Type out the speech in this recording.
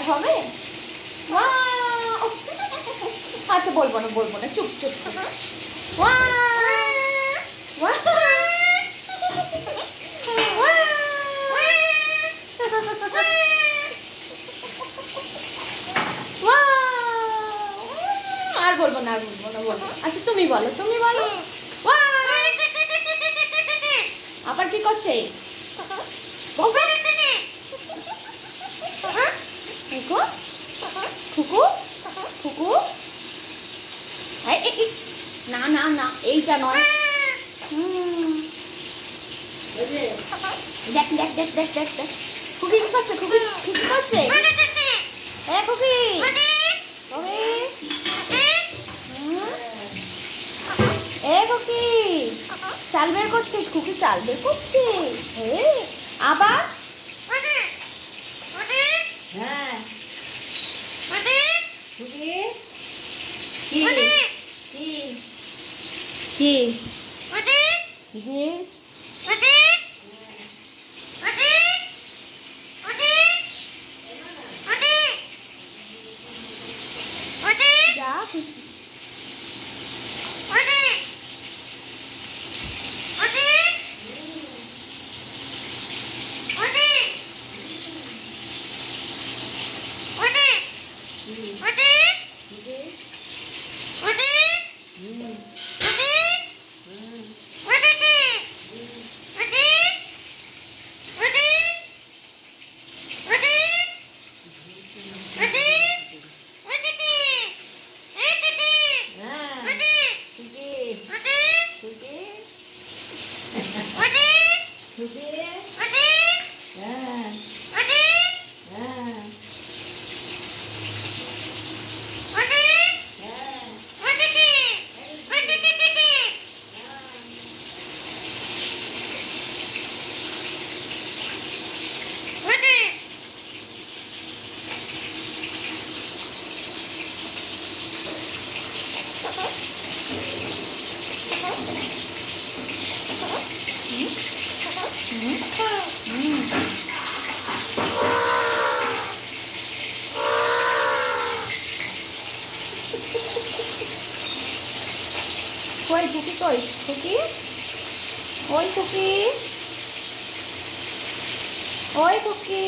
আর হবে! আচ্ছা বলব না বলব না, চুপ চুপ! আর বলব না, আর বলব না, বলব আচ্ছা তুমি বলো তুমি বলো! আবার কি করছে বলব? খুকু খুকু খুকু এই, এই, এই। না না না এইটা নয়। দেখ দেখ দেখ দেখ দেখ দেখ। খুকি কি করছে খুকি কি করছে। এ খুকি। খুকি। এ খুকি। চাল বের করছিস? খুকি চাল বের করছে। এ আবার? হ্যাঁ। খুকি। কি? 예. 예. 자, 보시죠. 母鸡，母鸡，嗯。母鸡，嗯。母鸡，嗯。母鸡鸡，母鸡鸡鸡鸡，嗯。母鸡。嗯。কই খুকি কই খুকি ওই খুকি ওই খুকি